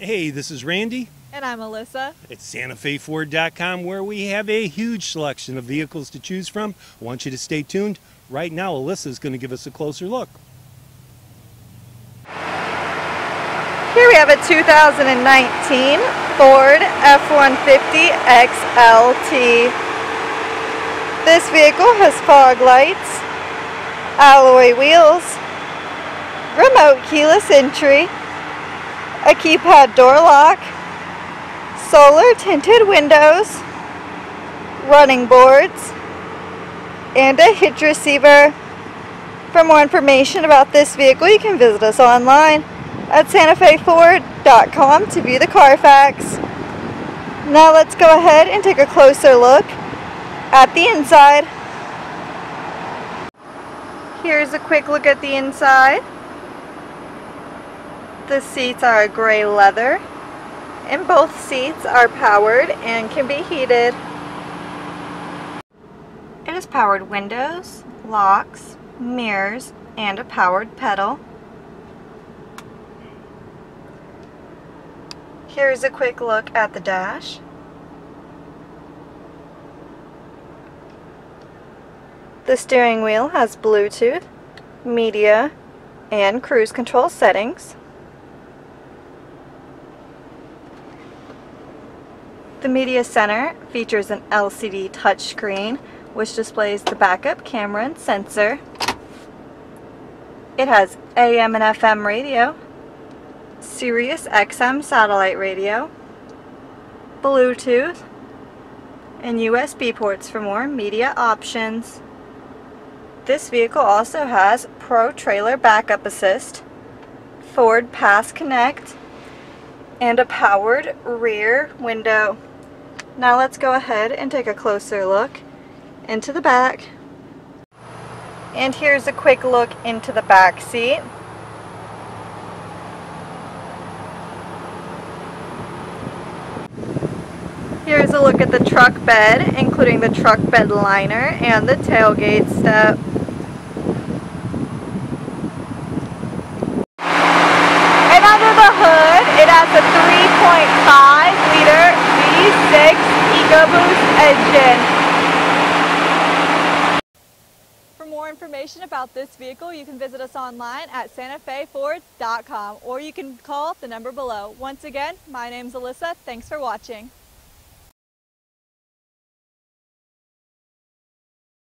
Hey, this is Randy And I'm Alyssa. at SantaFeFord.com where we have a huge selection of vehicles to choose from. I want you to stay tuned. Right now, Alyssa is going to give us a closer look. Here we have a 2019 Ford F-150 XLT. This vehicle has fog lights, alloy wheels, remote keyless entry, a keypad door lock, solar tinted windows, running boards, and a hitch receiver. For more information about this vehicle, you can visit us online at santafeford.com to view the Carfax. Now let's go ahead and take a closer look at the inside. Here's a quick look at the inside. The seats are gray leather and both seats are powered and can be heated. It has powered windows, locks, mirrors, and a powered pedal. Here's a quick look at the dash. The steering wheel has Bluetooth, media, and cruise control settings. The media center features an LCD touchscreen which displays the backup camera and sensor. It has AM and FM radio, Sirius XM satellite radio, Bluetooth, and USB ports for more media options. This vehicle also has Pro Trailer Backup Assist, Ford Pass Connect, and a powered rear window. Now let's go ahead and take a closer look into the back. And here's a quick look into the back seat. Here's a look at the truck bed, including the truck bed liner and the tailgate step. And under the hood, it has a information about this vehicle, you can visit us online at santafeford.com or you can call the number below. Once again, my name's Alyssa. Thanks for watching.